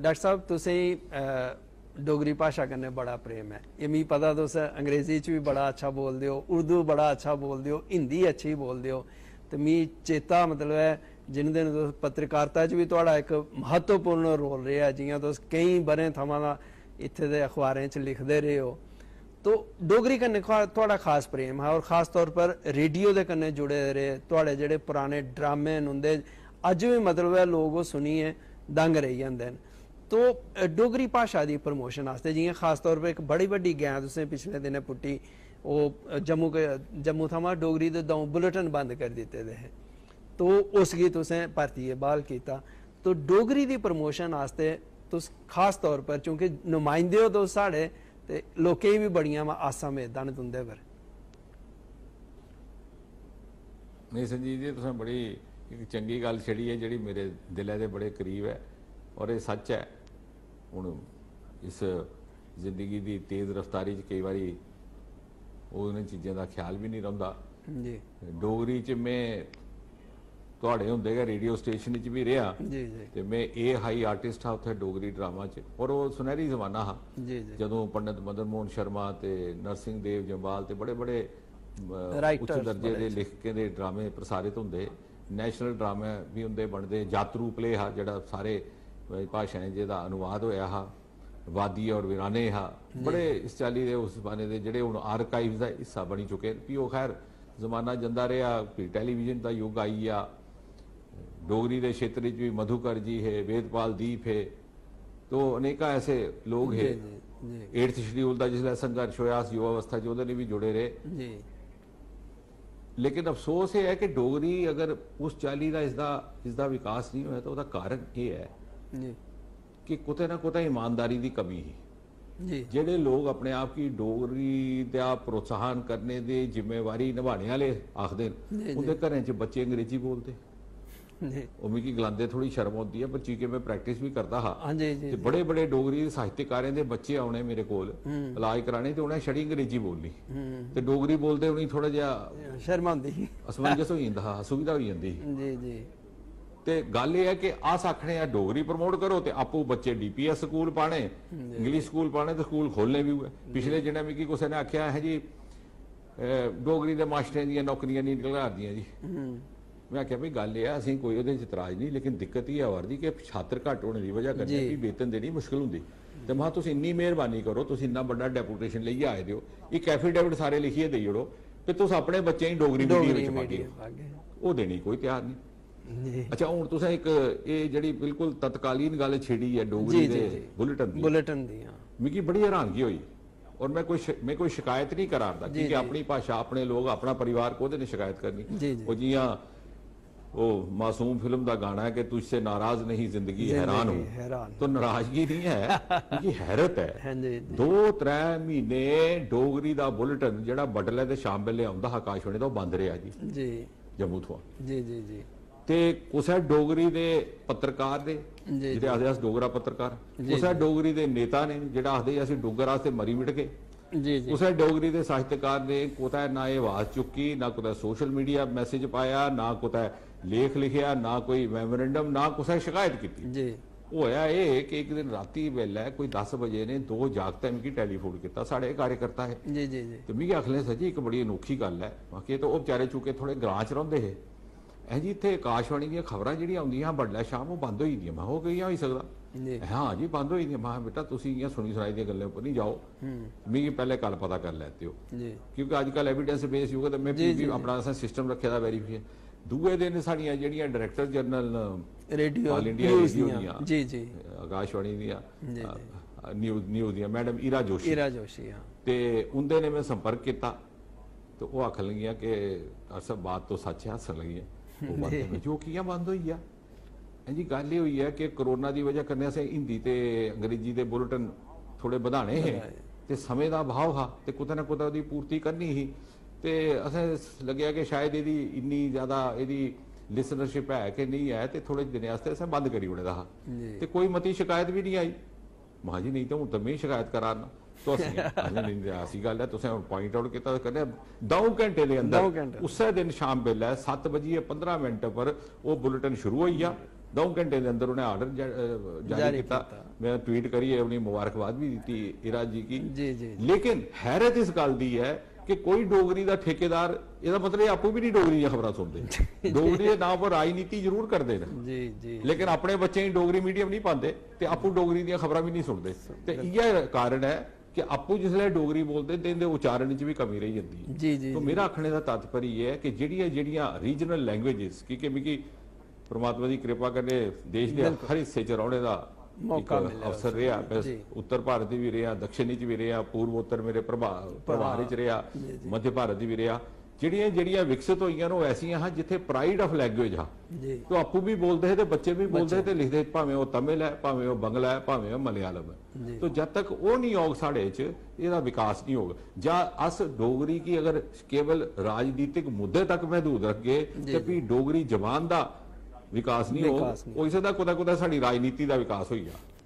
Doctor साहब तुसें अ, डोगरी भाषा कन्नै बड़ा प्रेम है एह् मिगी पता तुस अंग्रेजी च बी बड़ा अच्छा बोलदे हो उर्दू बड़ा अच्छा बोलदे हो हिंदी अच्छी बोलदे हो ते मिगी चेता मतलब है जिन दिन तुस पत्रकारिता च बी थुआड़ा इक महत्वपूर्ण रोल रेहा जियां तुस केईं ब'रें थमां दा इत्थे दे अखबारें च लिखदे रेह् हो तो डोगरी कन्नै खा- थुआड़ा खास प्रेम है और खास तौर पर रेडियो दे कन्नै जुड़े दे रेह् थुआड़े जेह्ड़े पुराने ड्रामे न उंदे अज्ज बी मतलब है लोग ओह् सुनियै दंग रेही जंदे न तो अ, डोगरी भाशा दी प्रमोशन आस्तै जियां खास तौर पर इक बड़ी बड्डी गैं तुसें पिछले दिनें पुट्टी ओह् अ, जम्मू के- जम्मू थमां डोगरी दे द'ऊं बुलेटिन बंद करी दित्ते दे हे तो उसगी तुसें परतियै बहाल कीता तो डोगरी दी प्रमोशन आस्तै तुस खास तौर पर चूंकि नुमाइंदे हो तुस साढ़े ते लोकें गी बी बड़ियां आसां मेदां न तुंदे पर ਨਹੀਂ ਸੰਜੀਤ ਜੀ ਤੁਸੀਂ ਬੜੀ ਇੱਕ ਚੰਗੀ ਗੱਲ ਛੜੀ ਹੈ ਜਿਹੜੀ ਮੇਰੇ ਦਿਲੇ ਦੇ ਬੜੇ ਕਰੀਬ ਹੈ ਔਰ ਇਹ ਸੱਚ ਹੈ ਹੁਣ ਇਸ ਜ਼ਿੰਦਗੀ ਦੀ ਤੇਜ਼ ਰਫ਼ਤਾਰੀ 'ਚ ਕਈ ਵਾਰੀ ਉਹਨਾਂ ਚੀਜ਼ਾਂ ਦਾ ਖਿਆਲ ਵੀ ਨਹੀਂ ਰਹਿੰਦਾ ਜੀ। ਡੋਗਰੀ 'ਚ ਮੈਂ ਤੁਹਾਡੇ ਹੁੰਦੇਗਾ ਰੇਡੀਓ ਸਟੇਸ਼ਨ 'ਚ ਵੀ ਰਿਹਾ। ਜੀ ਜੀ। ਤੇ ਮੈਂ ਇਹ ਹਾਈ ਆਰਟਿਸਟ ਹਾਂ ਉੱਥੇ ਡੋਗਰੀ ਡਰਾਮਾ 'ਚ। ਔਰ ਉਹ ਸੁਨਹਿਰੀ ਜ਼ਮਾਨਾ ਹਾਂ। ਜੀ ਜੀ। ਜਦੋਂ ਪੰਡਤ ਮਦਨ ਮੋਹਨ ਸ਼ਰਮਾ ਤੇ ਨਰਸਿੰਘ ਦੇਵ ਜੰਬਾਲ ਤੇ ਬੜੇ ਬੜੇ ਉੱਚ ਦਰਜੇ ਦੇ ਲਿਖਕੇ ਦੇ ਡਰਾਮੇ ਪ੍ਰਸਾਰਿਤ ਹੁੰਦੇ। ਨੈਸ਼ਨਲ ਡਰਾਮੇ ਵੀ ਹੁੰਦੇ ਬਣਦੇ। ਜਾਤਰੂ ਪਲੇ ਹਾ ਜਿਹੜਾ ਸਾਰੇ ਭਾਸ਼ਾਵਾਂ ਜਿਹਦਾ ਅਨੁਵਾਦ ਹੋਇਆ ਹਾ ਵਾਦੀ ਔਰ ਵਿਰਾਨੇ ਹਾ ਬੜੇ ਇਸ ਚਾਲੀ ਦੇ ਉਸ ਜ਼ਮਾਨੇ ਦੇ ਜਿਹੜੇ ਹੁਣ ਆਰਕਾਈਵਸ ਦਾ ਹਿੱਸਾ ਬਣੀ ਚੁੱਕੇ ਵੀ ਉਹ ਖੈਰ ਜ਼ਮਾਨਾ ਜਾਂਦਾ ਰਿਹਾ ਫਿਰ ਟੈਲੀਵਿਜ਼ਨ ਦਾ ਯੁੱਗ ਆਈ ਆ ਡੋਗਰੀ ਦੇ ਖੇਤਰ ਵਿੱਚ ਵੀ ਮਧੂਕਰ ਜੀ ਹੈ ਵੇਦਪਾਲ ਦੀਪ ਹੈ ਤੋ ਅਨੇਕਾਂ ਐਸੇ ਲੋਕ ਹੈ। 8th ਸ਼ਡਿਊਲ ਦਾ ਜਿਸ ਲਈ ਸੰਘਰਸ਼ ਹੋਇਆ ਸੀ ਯੁਵਾ ਅਵਸਥਾ ਚ ਉਹਦੇ ਲਈ ਵੀ ਜੁੜੇ ਰਹੇ। ਜੀ। ਲੇਕਿਨ ਅਫਸੋਸ ਇਹ ਹੈ ਕਿ ਡੋਗਰੀ ਅਗਰ ਉਸ ਚਾਲੀ ਦਾ ਇਸ ਦਾ ਇਸ ਦਾ ਵਿਕਾਸ ਨਹੀਂ ਹੋਇਆ ਤਾਂ ਉਹਦਾ ਕਾਰਨ ਇਹ ਹੈ ਜੀ। ਕਿ ਕੁਤੇ ਨਾ ਕੁਤੇ ਇਮਾਨਦਾਰੀ ਦੀ ਕਮੀ ਹੈ। ਜੀ। ਜਿਹੜੇ ਲੋਕ ਆਪਣੇ ਆਪ ਕੀ ਡੋਗਰੀ ਦਾ ਪ੍ਰੋਤਸਾਹਨ ਕਰਨੇ ਦੇ ਜ਼ਿੰਮੇਵਾਰੀ ਨਿਭਾਣੇ ਵਾਲੇ ਆਖਦੇ ਨੇ ਉਹਦੇ ਘਰਾਂ 'ਚ ਬੱਚੇ ਅੰਗਰੇਜ਼ੀ ਬੋਲਦੇ। ਜੀ। ਉਹ ਮਿਕੀ ਗਲਾਉਂਦੇ ਥੋੜੀ ਸ਼ਰਮ ਆਉਂਦੀ ਹੈ ਪਰ ਚੀਕੇ ਮੈਂ ਪ੍ਰੈਕਟਿਸ ਵੀ ਕਰਦਾ ਹਾਂ। ਹਾਂਜੀ ਜੀ ਤੇ ਬੜੇ ਬੜੇ ਡੋਗਰੀ ਸਾਹਿਤਕਾਰਾਂ ਦੇ ਬੱਚੇ ਆਉਣੇ ਮੇਰੇ ਕੋਲ ਇਲਾਜ ਕਰਾਣੇ ਤੇ ਉਹਨਾਂ ਛੜੀ ਅੰਗਰੇਜ਼ੀ ਬੋਲਣੀ ਤੇ ਡੋਗਰੀ ਬੋਲਦੇ ਉਹਨੀ ਥੋੜਾ ਜਿਹਾ ਸ਼ਰਮਾਉਂਦੀ ਅਸਮੰਜਸ ਹੋ ਜਾਂਦਾ ਅਸੁਵਿਧਾ ਹੋ ਜਾਂਦੀ। ਜੀ ਜੀ। ਤੇ ਗੱਲ ਇਹ ਹੈ ਕਿ ਆਸ ਆਖਣੇ ਆ ਡੋਗਰੀ ਪ੍ਰਮੋਟ ਕਰੋ ਤੇ ਆਪੋ ਬੱਚੇ ਡੀਪੀਐਸ ਸਕੂਲ ਪਾਣੇ ਇੰਗਲਿਸ਼ ਸਕੂਲ ਪਾਣੇ ਤੇ ਸਕੂਲ ਖੋਲਨੇ ਵੀ ਹੋਏ। ਪਿਛਲੇ ਜਿਹੜਾ ਵੀ ਕੀ ਕਿਸੇ ਨੇ ਆਖਿਆ ਹੈ ਜੀ ਡੋਗਰੀ ਦੇ ਮਾਸਟਰਾਂ ਦੀਆਂ ਨੌਕਰੀਆਂ ਨਹੀਂ ਨਿਕਲ ਆਦੀਆਂ ਜੀ। ਮੈਂ ਆਖਿਆ ਵੀ ਗੱਲ ਇਹ ਆ ਅਸੀਂ ਕੋਈ ਉਹਦੇ ਚ ਇਤਰਾਜ਼ ਨਹੀਂ ਲੇਕਿਨ ਦਿੱਕਤ ਇਹ ਆ ਵਰਦੀ ਕਿ ਛਾਤਰ ਘੱਟ ਹੋਣ ਦੀ ਵਜ੍ਹਾ ਕਰਕੇ ਵੀ ਵੇਤਨ ਦੇਣੀ ਮੁਸ਼ਕਲ ਹੁੰਦੀ। ਤੇ ਮਾ ਤੁਸੀਂ ਇੰਨੀ ਮਿਹਰਬਾਨੀ ਕਰੋ ਤੁਸੀਂ ਇੰਨਾ ਵੱਡਾ ਡੈਪੂਟੇਸ਼ਨ ਲਈ ਆਏ ਦਿਓ। ਇੱਕ ਐਫੀਡੇਵਿਟ ਸਾਰੇ ਲਿਖੀਏ ਦੇ ਜੜੋ ਕਿ ਤੁਸੀਂ ਆਪਣੇ ਬੱਚੇ ਹੀ ਡੋਗਰੀ ਡੋਗਰੀ ਵਿੱਚ ਮੀਡੀਅਮ ਆਗੇ ਉਹ ਦੇਣੀ ਕੋਈ ਤਿਆਰ ਨਹੀਂ। ਅੱਛਾ ਹੁਣ ਤੁਸੀਂ ਇੱਕ ਇਹ ਜਿਹੜੀ ਬਿਲਕੁਲ ਤਤਕਾਲੀਨ ਗੱਲ ਛੇੜੀ ਹੈ ਡੋਗਰੀ ਦੇ ਬੁਲੇਟਨ ਦੀ। ਬੁਲੇਟਨ ਦੀ ਹਾਂ। ਮਿੱਕੀ ਬੜੀ ਹੈਰਾਨਗੀ ਹੋਈ। ਔਰ ਮੈਂ ਕੋਈ ਮੈਂ ਕੋਈ ਸ਼ਿਕਾਇਤ ਨਹੀਂ ਕਰਾਂਦਾ ਕਿਉਂਕਿ ਆਪਣੀ ਭਾਸ਼ਾ ਆਪਣੇ ਲੋਕ ਆਪਣਾ ਪਰਿਵਾਰ ਕੋਦੇ ਨੇ ਸ਼ਿਕਾਇਤ ਕਰਨੀ? ਉਹ ਜੀਆਂ ਉਹ ਮਾਸੂਮ ਫਿਲਮ ਦਾ ਗਾਣਾ ਹੈ ਕਿ ਤੁਝਸੇ ਨਾਰਾਜ਼ ਨਹੀਂ ਜ਼ਿੰਦਗੀ ਹੈਰਾਨ ਹੂੰ। ਹੈਰਾਨ। ਨਾਰਾਜ਼ਗੀ ਨਹੀਂ ਹੈ ਇਹ ਹੈਰਤ ਹੈ। ਦੋ ਤਰੇ ਮਹੀਨੇ ਡੋਗਰੀ ਦਾ ਬੁਲੇਟਨ ਜਿਹੜਾ ਬਟਲੇ ਤੇ ਸ਼ਾਮ ਵੇਲੇ ਆਉਂਦਾ ਆਕਾਸ਼ਵਾਣੀ ਦਾ ਉਹ ਬੰਦ ਰਿਹਾ ਜੀ। ਜੀ। ਜੰਮੂ ਤੋਂ ਜੀ ਜੀ ਜੀ। ते कुसै डोगरी दे पत्रकार दे जेह्ड़े आखदे अस डोगरा पत्रकार कुसै डोगरी दे नेता ने जेह्ड़ा आखदे अस डुग्गर आस्तै मरी मिटगे कुसै डोगरी दे साहित्यकार ने कुतै ना एह् आवाज चुक्की ना कुतै सोशल मीडिया मैसेज पाया ना कुतै लेख लिखेआ ना कोई मैमोरेंडम ना कुसै शिकायत कीती होया एह् कि एक दिन राती बेल्लै कोई दस बजे ने दो जागतें मिगी टेलीफोन कीता साढ़े कार्यकर्ता हे ते मिगी आखले सर जी इक बड़ी अनोखी गल्ल ऐ बाकी तो ओह् बेचारे चुके थोड़े ग्रां च रौंह्दे हे ਇਹ ਜੀ ਇੱਥੇ ਆਕਾਸ਼ਵਾਣੀ ਦੀਆਂ ਖਬਰਾਂ ਜਿਹੜੀਆਂ ਆਉਂਦੀਆਂ ਬੜਲਾ ਸ਼ਾਮ ਉਹ ਬੰਦ ਹੋਈ ਦੀਆਂ। ਮੈਂ ਹੋ ਗਈਆਂ ਹੋਈ ਸਕਦਾ। ਹਾਂ ਜੀ ਬੰਦ ਹੋ ਦੀਆਂ। ਮੈਂ ਬੇਟਾ ਤੁਸੀਂ ਇਹ ਸੁਣੀ ਸੁਣਾਈ ਦੀਆਂ ਗੱਲਾਂ ਉੱਪਰ ਨਹੀਂ ਜਾਓ। ਮੈਂ ਪਹਿਲੇ ਕੱਲ ਪਤਾ ਕਰ ਲੈਤੇ ਹੋ ਕਿਉਂਕਿ ਅੱਜ ਕੱਲ ਐਵੀਡੈਂਸ ਬੇਸ ਯੁੱਗ ਤੇ ਮੈਂ ਪੀਪੀ ਆਪਣਾ ਅਸਾਂ ਸਿਸਟਮ ਰੱਖਿਆ ਦਾ ਵੈਰੀਫਾਈ ਦੂਏ ਦਿਨ ਸਾਡੀਆਂ ਜਿਹੜੀਆਂ director general radio All India Radio ਜੀ ਜੀ। ਆਕਾਸ਼ਵਾਣੀ ਦੀਆਂ ਨਿਊਜ਼ ਨਿਊਜ਼ ਦੀਆਂ। ਮੈਡਮ ਈਰਾ ਜੋਸ਼ੀ। ਈਰਾ ਜੋਸ਼ੀ ਹਾਂ। ਤੇ ਉਹਦੇ ਨੇ ਮੈਂ ਸੰਪਰਕ ਕੀਤਾ। ਤੇ ਉਹ ਆਖ ਲਗੀਆਂ ਕਿ ਅਸਬ ਬਾਤ ਤੋਂ ਸੱਚ ਹੈ ਹੱਸਣ ਲਗੀਆਂ ਉਹ ਜੋ ਕੀਆ ਬੰਦ ਹੋਈ ਆ। ਹਾਂਜੀ ਗੱਲ ਇਹ ਹੋਈ ਹੈ ਕਿ ਕਰੋਨਾ ਦੀ ਵਜ੍ਹਾ ਕਰਨੇ ਅਸੀਂ ਹਿੰਦੀ ਤੇ ਅੰਗਰੇਜ਼ੀ ਦੇ ਬੁਲੇਟਿਨ ਥੋੜੇ ਵਧਾਣੇ ਹੈ ਤੇ ਸਮੇਂ ਦਾ ਭਾਵ ਹਾ ਤੇ ਕੁਤੇ ਨਾ ਕੁਤੇ ਉਹਦੀ ਪੂਰਤੀ ਕਰਨੀ ਹੀ ਤੇ ਅਸਾਂ ਲੱਗਿਆ ਕਿ ਸ਼ਾਇਦ ਇਹਦੀ ਇੰਨੀ ਜ਼ਿਆਦਾ ਇਹਦੀ ਲਿਸਨਰਸ਼ਿਪ ਹੈ ਕਿ ਨਹੀਂ ਹੈ ਤੇ ਥੋੜੇ ਦਿਨ ਵਾਸਤੇ ਅਸਾਂ ਬੰਦ ਕਰੀ ਉਹਨੇ ਦਾ। ਤੇ ਕੋਈ ਮਤੀ ਸ਼ਿਕਾਇਤ ਵੀ ਨਹੀਂ ਆਈ। ਮਾਂ ਜੀ ਨਹੀਂ ਤਾਂ ਹੁਣ ਤਾਂ ਮੈਂ ਸ਼ਿਕਾਇਤ ਤੋ ਅਸੀਂ ਅਸੀਂ ਨਹੀਂ ਅਸੀਂ ਗੱਲ ਹੈ ਤੁਸੀਂ ਪੁਆਇੰਟ ਆਊਟ ਕੀਤਾ ਕਹਿੰਦੇ 2 ਘੰਟੇ ਦੇ ਅੰਦਰ ਦੋ। ਉਸੇ ਦਿਨ ਸ਼ਾਮ ਵੇਲੇ 7 ਵਜੇ 15 ਮਿੰਟ ਪਰ ਉਹ ਬੁਲੇਟਿਨ ਸ਼ੁਰੂ ਹੋਈ ਆ। ਦੋ ਘੰਟੇ ਦੇ ਅੰਦਰ ਉਹਨੇ ਆਰਡਰ ਜਾਰੀ ਕੀਤਾ। ਮੈਂ ਟਵੀਟ ਕਰੀ ਆਪਣੀ ਮੁਬਾਰਕਬਾਦ ਵੀ ਦਿੱਤੀ ਇਰਾ ਜੀ ਕੀ। ਜੀ ਜੀ ਲੇਕਿਨ ਹੈਰਤ ਇਸ ਗੱਲ ਦੀ ਹੈ ਕਿ ਕੋਈ ਡੋਗਰੀ ਦਾ ਠੇਕੇਦਾਰ ਇਹਦਾ ਮਤਲਬ ਇਹ ਆਪੂ ਵੀ ਨਹੀਂ ਡੋਗਰੀ ਦੀਆਂ ਖਬਰਾਂ ਸੁਣਦੇ। ਡੋਗਰੀ ਦੇ ਨਾਮ 'ਤੇ ਰਾਜਨੀਤੀ ਜ਼ਰੂਰ ਕਰਦੇ ਨੇ। ਜੀ ਜੀ। ਲੇਕਿਨ ਆਪਣੇ ਬੱਚੇ ਹੀ ਡੋਗਰੀ ਮੀਡੀਅਮ ਨਹੀਂ ਪਾਉਂਦੇ ਤੇ ਆਪੂ ਡੋਗਰੀ ਦੀਆਂ ਖਬਰਾਂ ਵੀ ਨਹੀਂ ਸੁਣਦੇ। ਤੇ ਇਹ ਕਾਰਨ ਹੈ ਕਿ ਆਪੂ ਜਿਸਲੇ ਡੋਗਰੀ ਬੋਲਦੇ ਤੇ ਇਹਦੇ ਉਚਾਰਨ 'ਚ ਵੀ ਕਮੀ ਰਹੀ ਜਾਂਦੀ ਹੈ। ਜੀ ਜੀ ਤੋਂ ਮੇਰਾ ਆਖਣੇ ਦਾ ਤਾਤਪਰ ਇਹ ਹੈ ਕਿ ਜਿਹੜੀਆਂ ਜਿਹੜੀਆਂ ਰੀਜਨਲ ਲੈਂਗੁਏਜਸ ਕਿ ਕਿ ਕਿ ਪ੍ਰਮਾਤਮਾ ਦੀ ਕਿਰਪਾ ਕਰੇ ਦੇਸ਼ ਦੇ ਹਰ ਹਿੱਸੇ 'ਚ ਰਹਿਣੇ ਦਾ ਮੌਕਾ ਮਿਲਿਆ ਅਵਸਰ ਰਿਹਾ। ਉੱਤਰ ਭਾਰਤ ਦੀ ਵੀ ਰਿਹਾ ਦਕਸ਼ਿਣੀ ਚ ਵੀ ਰਿਹਾ ਪੂਰਵ ਉੱਤਰ ਮੇਰੇ ਪ੍ਰਭਾਵ ਪ੍ਰਭਾਵ ਚ ਰਿਹਾ ਮੱਧ ਭਾਰਤ ਦੀ ਵੀ ਰਿਹਾ। ਜਿਹੜੀਆਂ ਜਿਹੜੀਆਂ ਵਿਕਸਿਤ ਹੋਈਆਂ ਨੇ ਉਹ ਐਸੀਆਂ ਹਨ ਜਿੱਥੇ ਪ੍ਰਾਈਡ ਆਫ ਲੈਂਗੁਏਜ ਆ। ਜੀ। ਤੋ ਆਪੂ ਵੀ ਬੋਲਦੇ ਹੈ ਤੇ ਬੱਚੇ ਵੀ ਬੋਲਦੇ ਹੈ ਤੇ ਲਿਖਦੇ ਭਾਵੇਂ ਉਹ ਤਮਿਲ ਹੈ ਭਾਵੇਂ ਉਹ ਬੰਗਲਾ ਹੈ ਭਾਵੇਂ ਉਹ ਮਲਿਆਲਮ ਹੈ। ਤੋ ਜਦ ਤੱਕ ਉਹ ਨਹੀਂ ਹੋਗ ਸਾਡੇ ਚ ਇਹਦਾ ਵਿਕਾਸ ਨਹੀਂ ਹੋਗਾ ਜਾਂ ਅਸ ਡੋਗਰੀ ਕੀ ਅਗਰ ਕੇਵਲ ਰਾਜਨੀਤਿਕ ਮੁੱਦੇ ਤੱਕ ਮਹਦੂਦ ਰੱਖੇ ਤੇ ਵੀ ਡੋਗਰੀ ਜ਼ਬਾਨ ਦਾ ਵਿਕਾਸ ਨਹੀਂ ਹੋ ਵਿਕਾਸ ਨਹੀਂ। ਉਹ ਇਸੇ ਦਾ ਕੋਦਾ ਕੋਦਾ ਸਾਡੀ ਰਾਜਨੀਤੀ ਦਾ ਵਿਕਾਸ ਹੋਈ ਆ।